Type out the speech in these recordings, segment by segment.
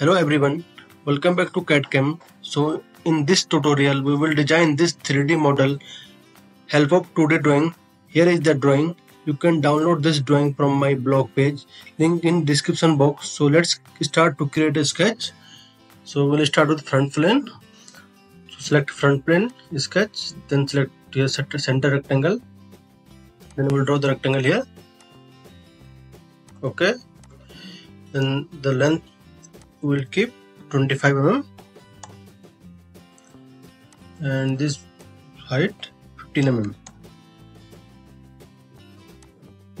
Hello everyone, welcome back to CAD-CAM. So in this tutorial we will design this 3D model help of 2D drawing. Here is the drawing. You can download this drawing from my blog page link in description box. So let's start to create a sketch. So we'll start with front plane. So select front plane sketch then select here center rectangle then we'll draw the rectangle here okay then the length will keep 25 mm. And this height 15 mm.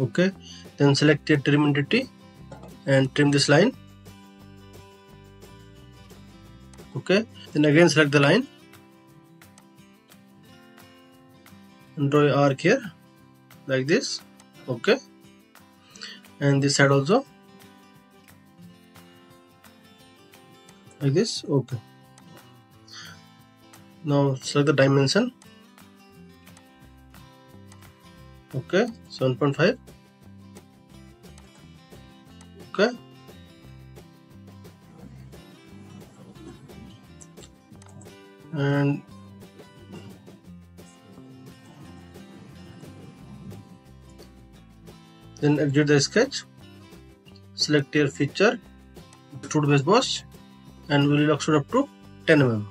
Okay then select the trim entity and trim this line. Okay then again select the line. And draw a arc here like this. Okay and this side also like this okay. Now select the dimension. Okay 7.5 okay. And then exit the sketch. Select your feature. Extrude base boss and we will extrude up to 10 mm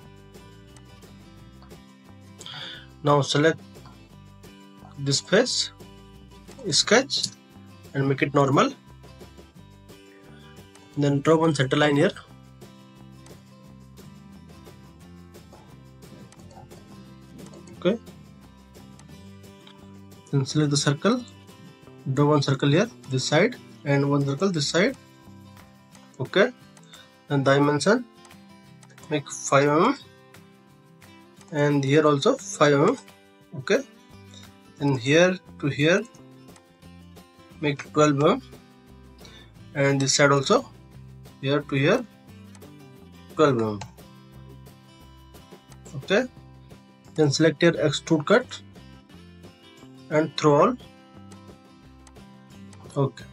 now select this face sketch and make it normal. Then draw one center line here. Okay. Then select the circle. Draw one circle here this side and one circle this side. Okay and dimension. Make 5 mm. And here also 5 mm. Okay. And here to here make 12 mm. And this side also here to here 12 mm. Okay. Then select your extrude cut and throw all. Okay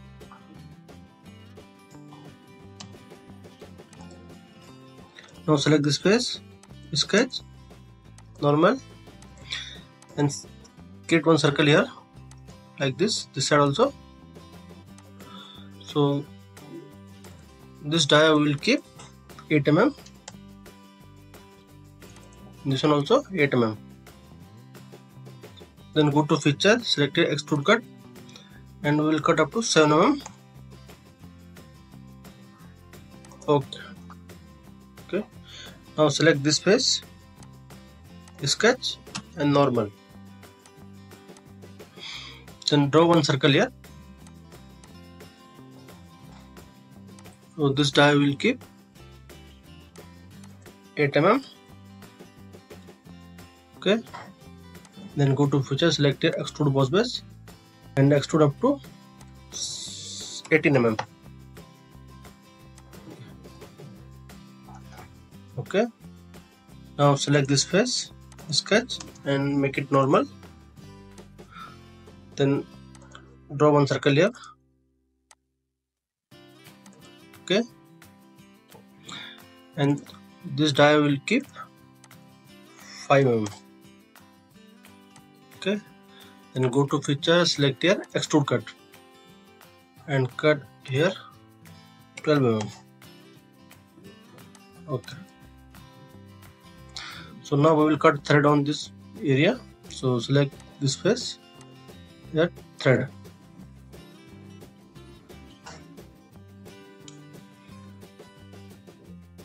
now select this face sketch normal and create one circle here like this this side also. So this dia will keep 8 mm this one also 8 mm then go to feature select extrude cut and we will cut up to 7 mm okay now select this face sketch and normal. Then draw one circle here. So this die will keep 8 mm. Okay. Then go to feature select here extrude boss base and extrude up to 18 mm okay. Now select this face sketch and make it normal. Then draw one circle here. Okay. And this die will keep 5 mm okay. Then go to feature select here extrude cut. And cut here 12 mm okay so now we will cut thread on this area. So select this face that thread.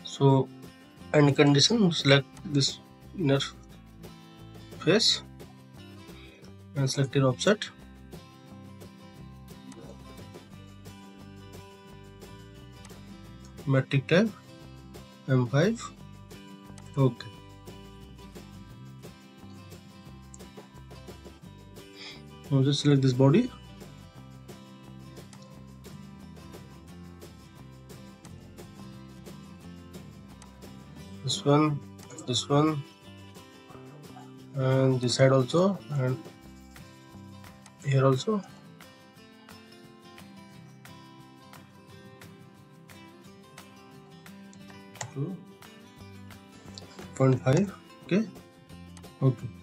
So end condition select this inner face and select your offset. Metric type m5 okay now just select this body. This one this one and this side also and here also. 2.5 okay? Okay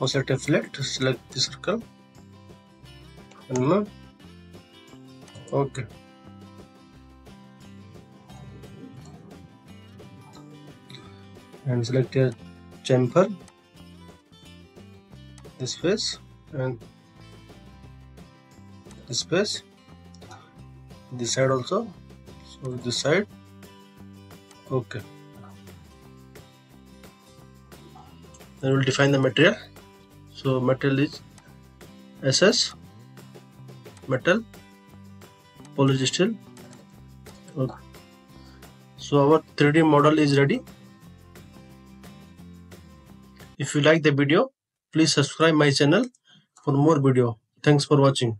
now select a select select the circle. And now okay. And select a chamfer this face and this face. This side also. So this side. Okay. Then we'll define the material so metal is ss metal polystyrene okay. so our 3d model is ready. If you like the video please subscribe my channel for more video. Thanks for watching